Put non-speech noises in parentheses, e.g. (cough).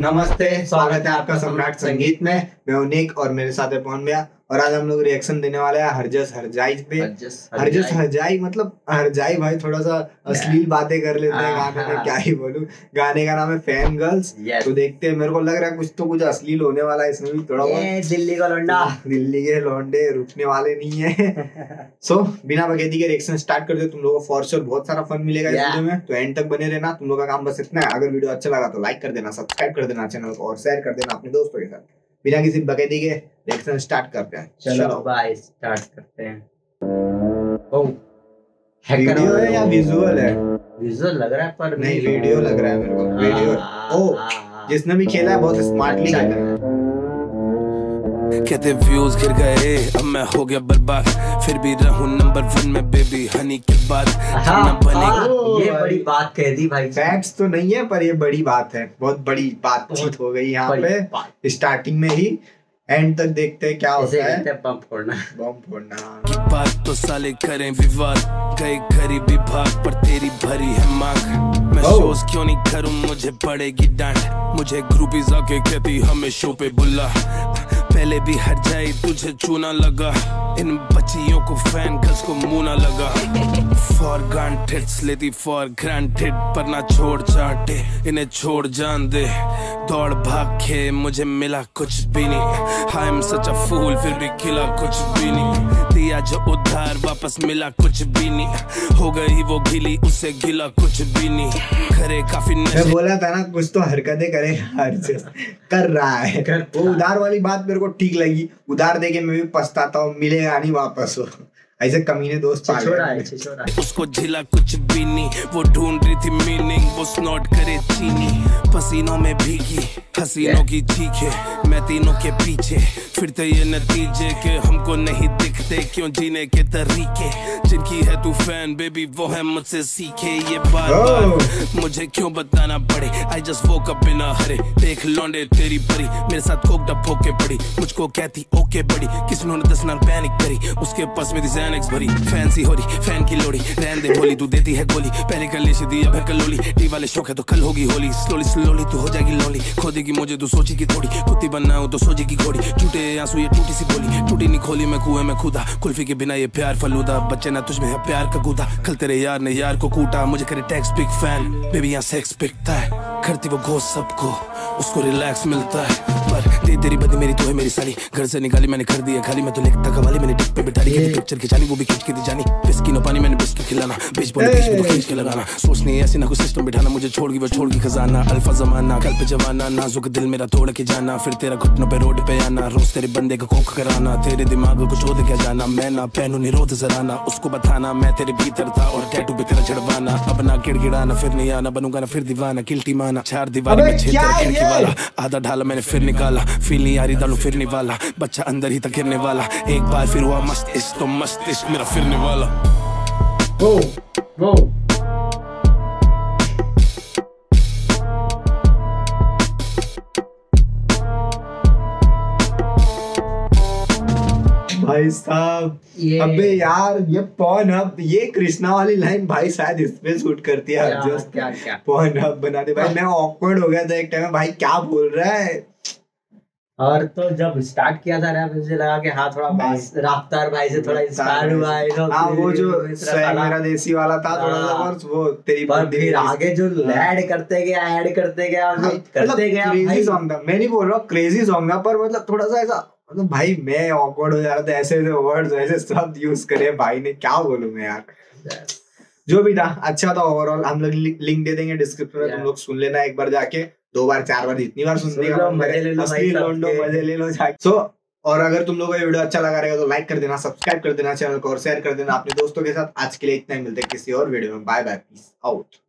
नमस्ते, स्वागत है आपका सम्राट संगीत में। मैं हूँ निक और मेरे साथ है पवन भैया। और आज हम लोग रिएक्शन देने वाले हैं हरजस हरजाई पे। हरजस हरजाई। मतलब हरजाई भाई थोड़ा सा अश्लील बातें कर लेते हैं गाने में (laughs) क्या ही बोलूँ। गाने का नाम है फ़ैन गर्ल्स तो देखते हैं मेरे को लग रहा है कुछ तो कुछ अश्लील होने वाला है इसमें भी थोड़ा बहुत। दिल्ली का लौंडा। दिल्ली के लौंडे रुकने वाले नहीं है। सो (laughs) बिना बगैती के रिएक्शन स्टार्ट कर दे तुम लोगों को फॉर श्योर बहुत सारा फन मिलेगा इस वीडियो में। तो एंड तक बने रहना तुम लोग का काम बस इतना है। अगर वीडियो अच्छा लगा तो लाइक कर देना सब्सक्राइब कर देना चैनल को और शेयर कर देना अपने दोस्तों के साथ। बिना किसी बकैदी के रिएक्शन स्टार्ट करते हैं। चलो बाय स्टार्ट करते हैं। ओ वीडियो है या विजुअल है? विजुअल लग रहा है पर नहीं वीडियो लग रहा है मेरे को। वीडियो ओ जिसने भी खेला है बहुत स्मार्टली खेला है। कहते व्यूज़ गिर गए अब मैं हो गया बर्बाद। फिर भी रहूँ नंबर वन में बेबी हनी के बाद ये बड़ी बात कह दी भाई फैक्ट्स तो नहीं है पर ये बड़ी बात है। बहुत बड़ी बातचीत हो गई यहाँ पे स्टार्टिंग में ही। एंड तक देखते हैं क्या होता है। बम फोड़ना। बम फोड़ना। बात तो साले करें विवाद। गए गरीबी भाग पर तेरी भरी है मांग। मैं oh. शोज़ क्यों नहीं करूँ मुझे पड़ेगी डांट। मुझे ग्रुपीज आके कहती हमें शो पे बुला। पहले भी हर जाए, तुझे चूना लगा। इन बच्चियों को फ़ैन गर्ल्स को मुना लगा। फॉर ग्रांटेड लेती फॉर ग्रांटेड पर ना छोड़ चाटे इन्हें छोड़ जान दे। दौड़ भाग के मुझे मिला कुछ भी नहीं। आई एम सच अ फूल फिर भी खिला कुछ भी नहीं। दिया जो उधार वापस मिला कुछ भी नहीं। हो गई वो गिली उसे गिला कुछ भी नहीं। करे काफ़ी मैं बोला था ना कुछ तो हरकतें करे हर कर रहा है। कर वो उधार वाली बात मेरे को ठीक लगी। उधार दे के मैं भी पछताता हूँ मिलेगा नहीं वापस ऐसे कमीने दोस्त छोड़ा उसको झिला कुछ भी नहीं वो ढूंढ रही थी मीनिंग वो स्नॉट करे चीनी पसीनों में भीगी हसीनों की चीखे मैं तीनों के पीछे। फिरते ये नतीजे के हमको नहीं दिखते क्यों जीने के तरीके? जिनकी है तू फ़ैन बेबी वो है मुझसे सीखे। ये बार बार मुझे क्यों बताना पड़े? आई जस्ट वो कप बिना हरे देख लौंडे तेरी परी मेरे साथ कोक डप होके पड़ी। मुझको कहती ओके बड़ी। किसने दस नाल पैनिक करी? उसके पास मेरी जैनिक्स भरी फैंसी हो रही फ़ैन की लोड़ी रहन दे बोली, तू देती है गोली, पहले कर ले दी अब कलोली टी वाले शौक है तो कल होगी होली स्लोली स्लोली तू हो जाएगी लोली खोदेगी मुझे, तू सोची की थोड़ी, कुत्ती बनना हो तो सोचेगी घोड़ी टूटे आँसू ये टूटी सी बोली, टूटी नहीं खोली मैं कुएँ में खुदा, कुल्फी के बिना ये प्यार फलूदा, बच्चे ना तुझ में है प्यार का कूदा कल तेरे यार ने यार को कूटा, मुझे करे टैक्स बिग फ़ैन बेबी यहाँ सेक्स बिकता है, करती वो घोष सबको, उसको रिलैक्स मिलता है, पर दे तेरी बदी मेरी तू है मेरी साली। घर से निकाली मैंने कर दिया खाली। मैं तो लिखता कवाली मैंने टिक पे बिठाई पिक्चर खिंचानी वो भी खींच के दी जानी। बिस्की नो पानी मैंने बिस्किट खिलाना। बीच बोले बीच में खींच के लगाना। सोचनी ऐसी ना कुछ सिस्टम बिठाना। मुझे छोड़ गई वो छोड़ की खजाना। अल्फ़ा जमाना कल पे जवाना नाजुक दिल मेरा तोड़ के जाना। फिर तेरा घुटनों पे रोड पे आना। रोज तेरे बंदे को कोक कराना। तेरे दिमाग को चोद के जाना। मैं ना पहनू निरोध जराना। उसको बताना मैं तेरे भीतर था और टैटू पे तेरा चढ़वाना। अब ना गिड़गिड़ाना फिर नहीं आना। बनूँगा ना फिर दीवाना। किल्टी माना। चार दीवार में छेद खिड़की वाला। आधा ढाला मैंने फिर निकाला। फील नहीं आ रही दालू फिरने वाला। बच्चा अंदर ही तक गिरने वाला। एक बार फिर हुआ मस्त इस तो मस्त इस मेरा फिरने वाला। वो वो भाई साहब अबे यार ये पॉन हब ये कृष्णा वाली लाइन भाई शायद इस पे शूट करती है क्या पॉन हब बना दे। भाई मैं ऑकवर्ड हो गया था एक टाइम में। भाई क्या बोल रहा है? और तो जब स्टार्ट किया था रैप मुझे लगा कि हाँ थोड़ा राफ्तार भाई से थोड़ा इंस्पायर हुआ है तो हाँ वो जो मेरा देसी वाला था थोड़ा सा और वो तेरी पर फिर आगे जो ऐड करते गया ऐड करते गया हाँ, करते गया क्रेजी सॉन्ग था। मैं नहीं बोल रहा क्रेजी सॉन्ग था पर मतलब थोड़ा सा ऐसा मतलब भाई मैं ऑकवर्ड हो जा रहा था ऐसे ऐसे वर्ड्स ऐसे शब्द यूज़ करे भाई ने क्या बोलूँ मैं यार। जो भी था अच्छा था ओवरऑल हम लोग लिंक दे देंगे डिस्क्रिप्शन में तुम लोग सुन लेना एक बार जाके। दो बार चार बार जितनी बार सुनने का मज़े ले लो मज़े ले लो सो और अगर तुम लोगों को ये वीडियो अच्छा लगा रहेगा तो लाइक कर देना सब्सक्राइब कर देना चैनल को और शेयर कर देना अपने दोस्तों के साथ। आज के लिए इतना ही मिलते हैं किसी और वीडियो में। Bye bye peace out